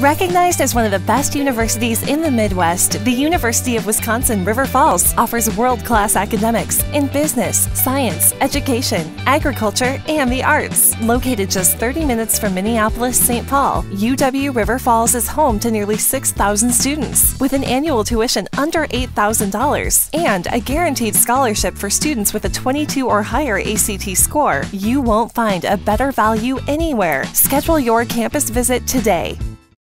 Recognized as one of the best universities in the Midwest, the University of Wisconsin River Falls offers world class academics in business, science, education, agriculture, and the arts. Located just 30 minutes from Minneapolis St. Paul, UW River Falls is home to nearly 6,000 students with an annual tuition under $8,000 and a guaranteed scholarship for students with a 22 or higher ACT score. You won't find a better value anywhere. Schedule your campus visit today